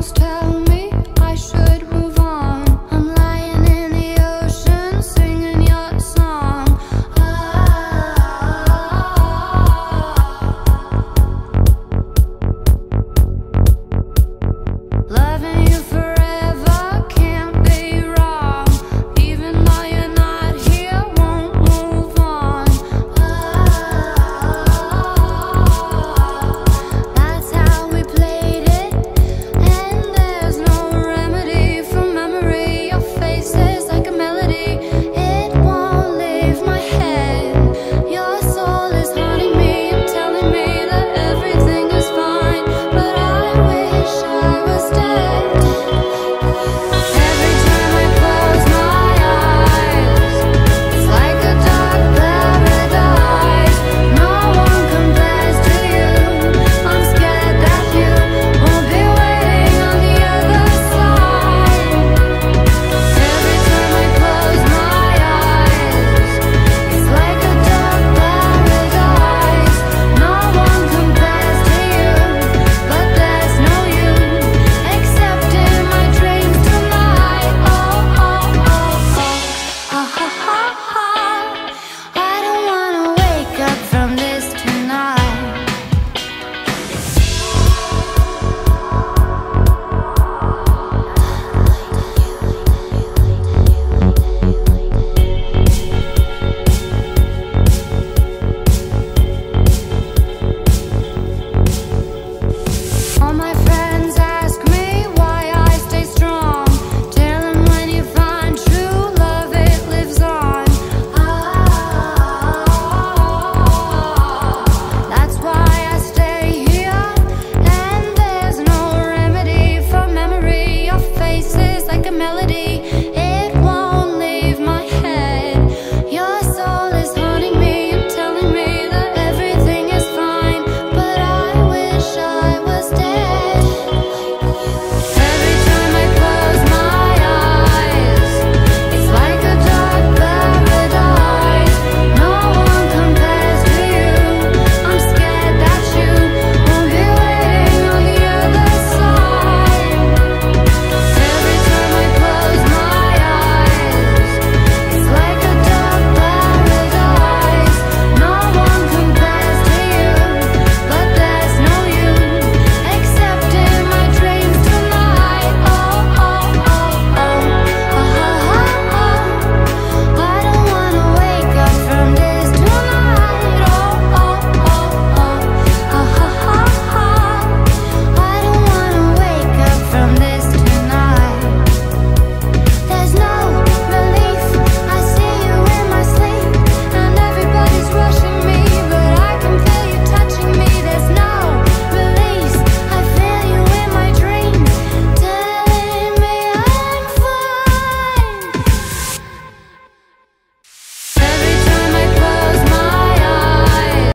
Tell